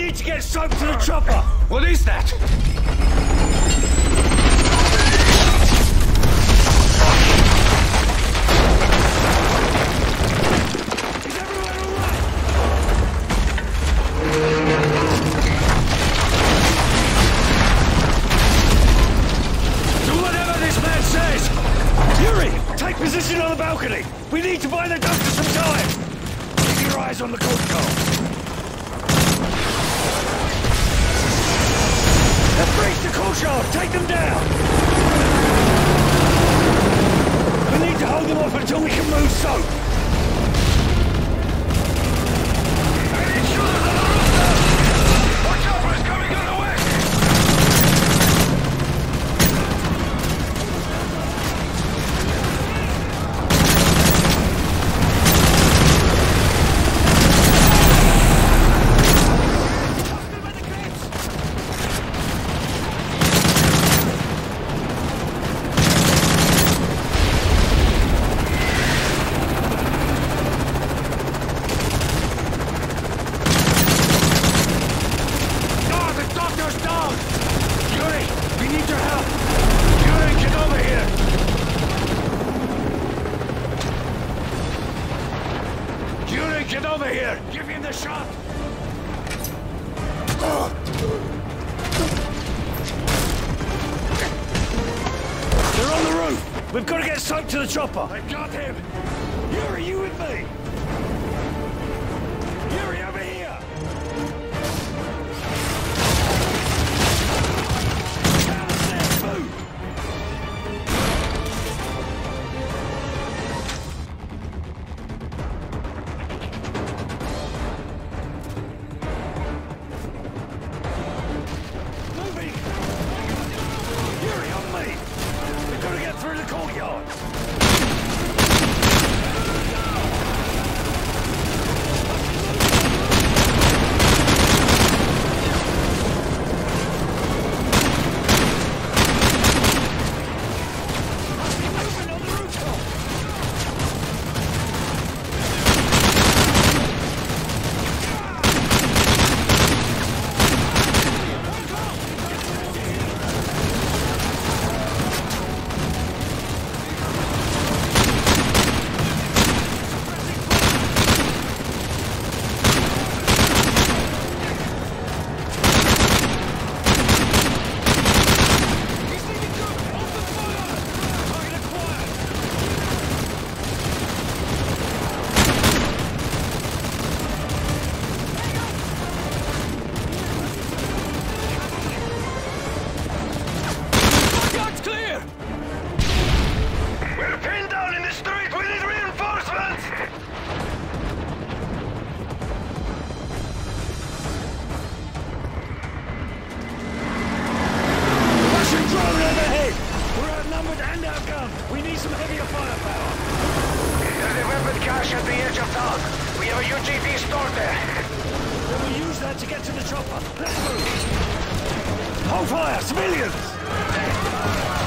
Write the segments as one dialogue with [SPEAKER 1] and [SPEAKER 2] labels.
[SPEAKER 1] need to get Soap to the chopper!
[SPEAKER 2] What is that?
[SPEAKER 1] Position on the balcony! We need to buy the doctor some time! Keep your eyes on the coast guard! Embrace the Kushov! Take them down! We need to hold them off until we can move soap!
[SPEAKER 2] Stored there.
[SPEAKER 1] We use that to get to the chopper. Let's move. Hold fire, civilians!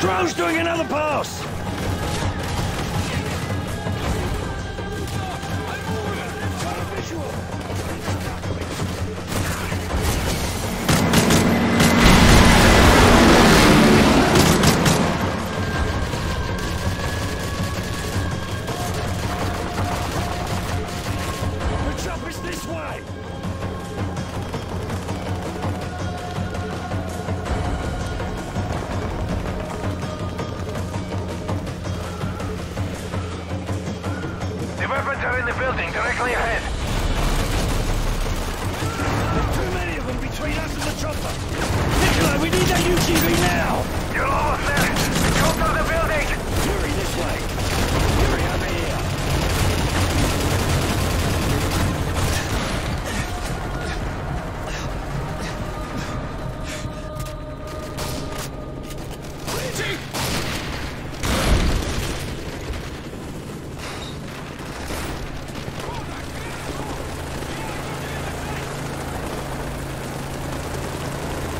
[SPEAKER 1] Drone's doing another pass! The
[SPEAKER 2] building, directly ahead.
[SPEAKER 1] Too many of them between us and the chopper! Nikolai, we need that UGV now!
[SPEAKER 2] You're almost there. Go through the building.
[SPEAKER 1] Yuri, this way! Yuri, over here!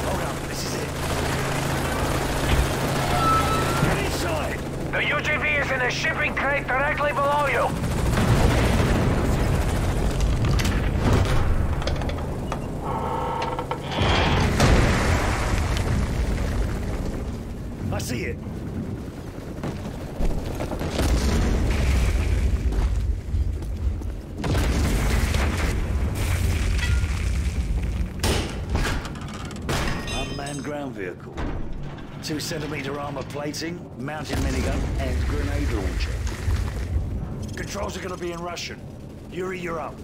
[SPEAKER 1] Hold on, this is it. Get inside!
[SPEAKER 2] The UGV is in a shipping crate directly below you.
[SPEAKER 1] I see it. Unmanned ground vehicle. Two centimeter armor plating, mounted minigun, and grenade launcher. Controls are gonna be in Russian. Yuri, you're up.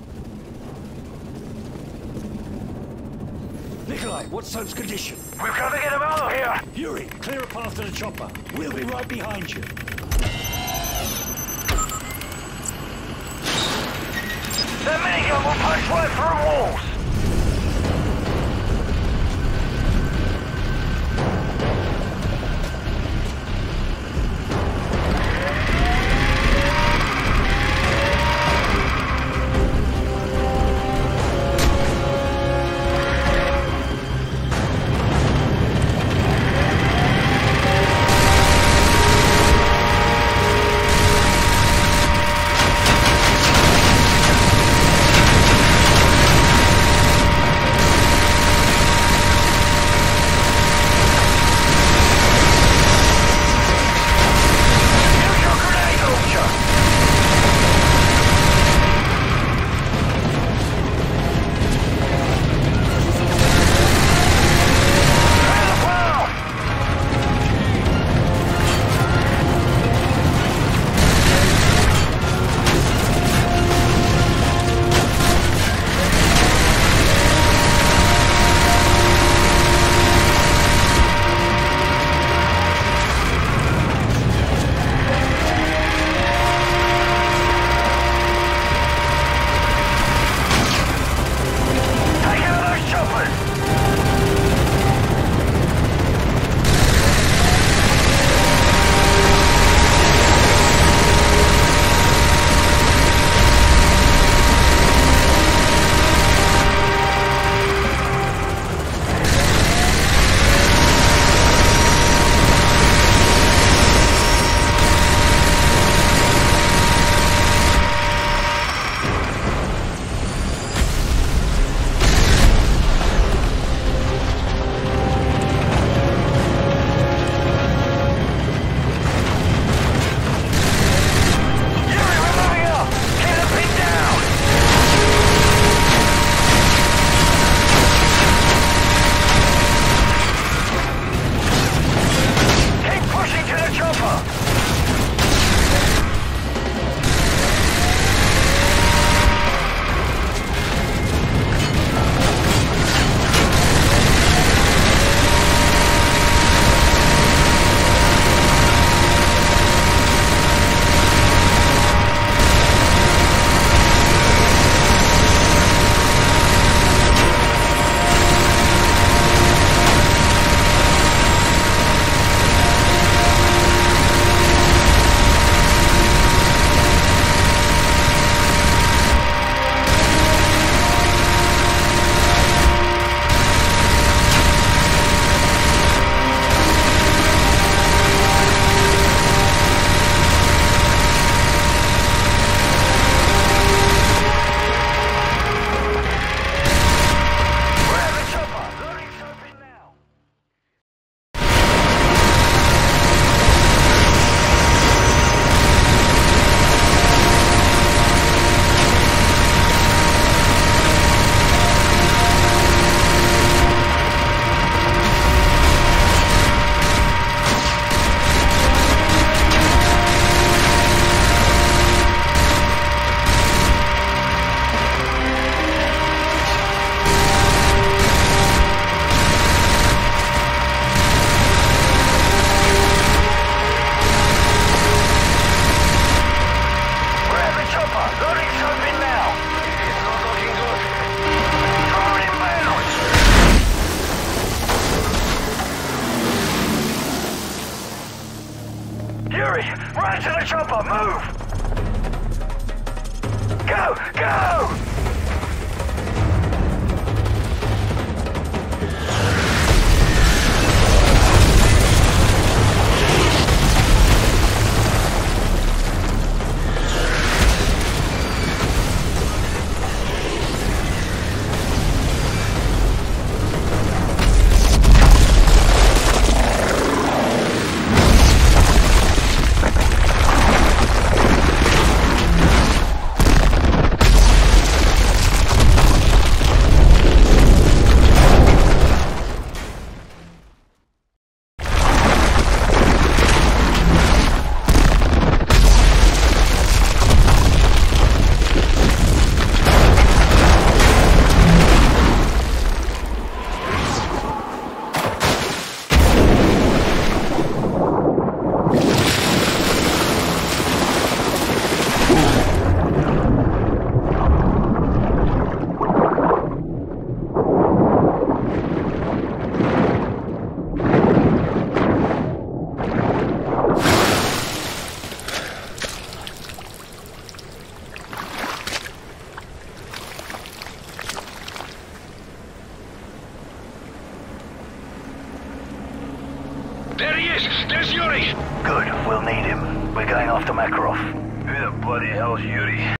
[SPEAKER 1] Nikolai, what's Soap's condition?
[SPEAKER 2] We've got to get him out of here.
[SPEAKER 1] Yuri, clear a path to the chopper. We'll be right behind you.
[SPEAKER 2] The minigun will punch right through walls.
[SPEAKER 1] to the chopper! Move! Go! Go!